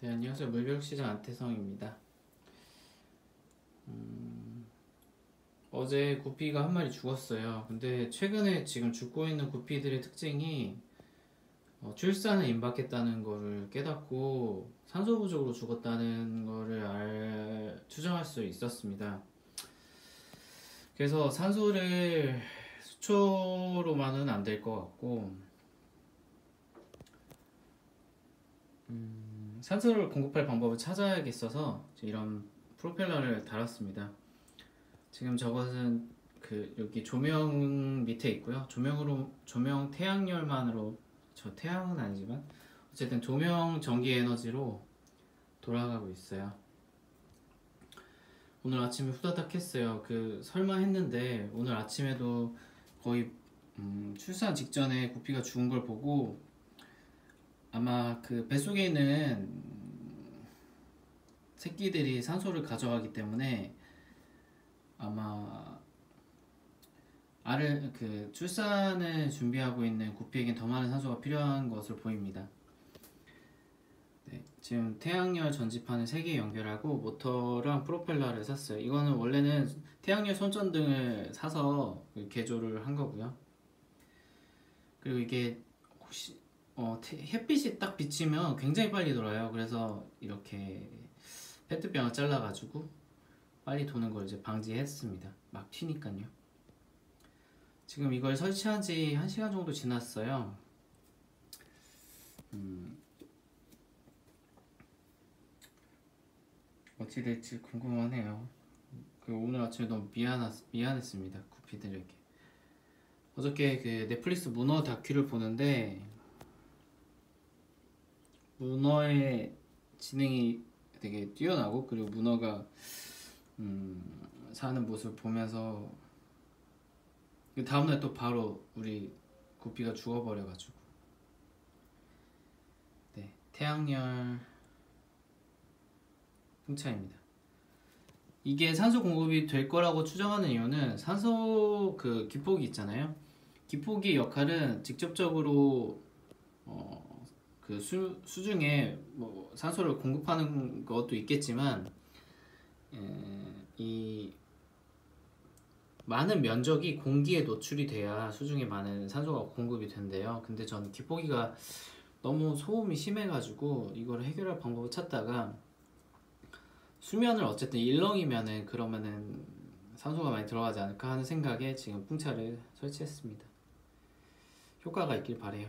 네, 안녕하세요. 물병시장 안태성입니다. 음, 어제 구피가 한 마리 죽었어요. 근데 최근에 지금 죽고 있는 구피들의 특징이 어, 출산을 임박했다는 거를 깨닫고 산소 부족으로 죽었다는 거를 알, 추정할 수 있었습니다. 그래서 산소를 수초로만은 안 될 것 같고 산소를 공급할 방법을 찾아야겠어서 이런 프로펠러를 달았습니다. 지금 저것은 그 여기 조명 밑에 있고요. 조명으로 조명 태양열만으로 저 태양은 아니지만 어쨌든 조명 전기 에너지로 돌아가고 있어요. 오늘 아침에 후다닥 했어요. 그 설마 했는데 오늘 아침에도 거의 음, 출산 직전에 구피가 죽은 걸 보고 아마 그 뱃속에 있는 새끼들이 산소를 가져가기 때문에 아마 알을 그 출산을 준비하고 있는 구피에겐 더 많은 산소가 필요한 것으로 보입니다. 네, 지금 태양열 전지판을 3개 연결하고 모터랑 프로펠러를 샀어요. 이거는 원래는 태양열 손전등을 사서 그 개조를 한 거고요. 그리고 이게 혹시 어, 태- 햇빛이 딱 비치면 굉장히 빨리 돌아요. 그래서 이렇게 페트병을 잘라가지고 빨리 도는 걸 이제 방지했습니다. 막 튀니까요. 지금 이걸 설치한 지 1시간 정도 지났어요. 음, 어찌 될지 궁금하네요. 그 오늘 아침에 너무 미안하, 미안했습니다. 구피들에게. 어저께 그 넷플릭스 문어 다큐를 보는데 문어의 지능이 되게 뛰어나고 그리고 문어가 음, 사는 모습을 보면서 그 다음날 또 바로 우리 구피가 죽어버려가지고 네 태양열 풍차입니다. 이게 산소 공급이 될 거라고 추정하는 이유는 산소 그 기폭이 있잖아요. 기폭의 역할은 직접적으로 어, 그 수, 수중에 뭐 산소를 공급하는 것도 있겠지만 에, 이 많은 면적이 공기에 노출이 돼야 수중에 많은 산소가 공급이 된대요. 근데 전 기포기가 너무 소음이 심해가지고 이걸 해결할 방법을 찾다가 수면을 어쨌든 일렁이면은 그러면은 산소가 많이 들어가지 않을까 하는 생각에 지금 풍차를 설치했습니다. 효과가 있길 바래요.